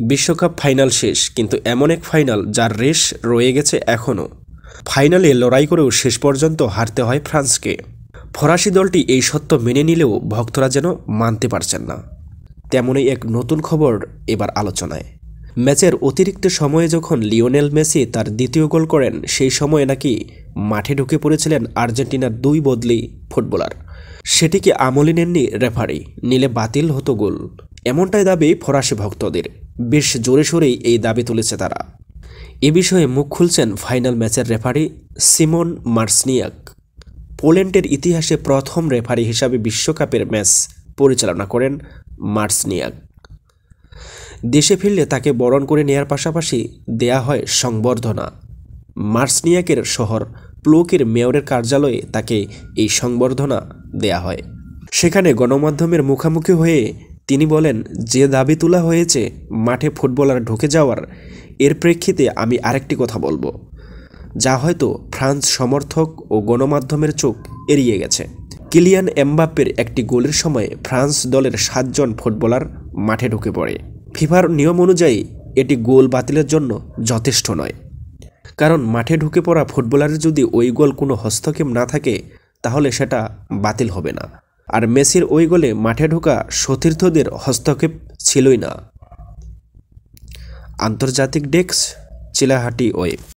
বিশ্বকাপ ফাইনাল শেষ, কিন্তু এমন এক ফাইনাল যার রেশ রয়ে গেছে এখনও। ফাইনালে লড়াই করেও শেষ পর্যন্ত হারতে হয় ফ্রান্সকে। ফরাসি দলটি এই সত্য মেনে নিলেও ভক্তরা যেন মানতে পারছেন না। তেমনই এক নতুন খবর এবার আলোচনায়। ম্যাচের অতিরিক্ত সময়ে যখন লিওনেল মেসি তার দ্বিতীয় গোল করেন, সেই সময়ে নাকি মাঠে ঢুকে পড়েছিলেন আর্জেন্টিনার দুই বদলি ফুটবলার। সেটিকে আমলে নেননি রেফারি, নিলে বাতিল হতো গোল। এমনটাই দাবি ফরাসি ভক্তদের। বেশ জোরে সোরেই এই দাবি তুলেছে তারা। এ বিষয়ে মুখ খুলছেন ফাইনাল ম্যাচের রেফারি সিমন মার্সনিয়াক। পোল্যান্ডের ইতিহাসে প্রথম রেফারি হিসাবে বিশ্বকাপের ম্যাচ পরিচালনা করেন মার্সনিয়াক। দেশে ফিরলে তাকে বরণ করে নেয়ার পাশাপাশি দেয়া হয় সংবর্ধনা। মার্সনিয়াকের শহর প্লোকের মেয়রের কার্যালয়ে তাকে এই সংবর্ধনা দেয়া হয়। সেখানে গণমাধ্যমের মুখোমুখি হয়ে তিনি বলেন, যে দাবি তোলা হয়েছে, মাঠে ফুটবলার ঢুকে যাওয়ার, এর প্রেক্ষিতে আমি আরেকটি কথা বলব। যা হয়তো ফ্রান্স সমর্থক ও গণমাধ্যমের চোখ এড়িয়ে গেছে। কিলিয়ান এমবাপ্পের একটি গোলের সময় ফ্রান্স দলের সাতজন ফুটবলার মাঠে ঢুকে পড়ে। ফিফার নিয়ম অনুযায়ী, এটি গোল বাতিলের জন্য যথেষ্ট নয়। কারণ মাঠে ঢুকে পড়া ফুটবলারের যদি ওই গোল কোনো হস্তক্ষেপ না থাকে, তাহলে সেটা বাতিল হবে না। আর মেসির ওই গোলে মাঠে ঢোকা সতীর্থদের হস্তক্ষেপ ছিলই না। আন্তর্জাতিক ডেস্ক চিলাহাটি ওয়েব।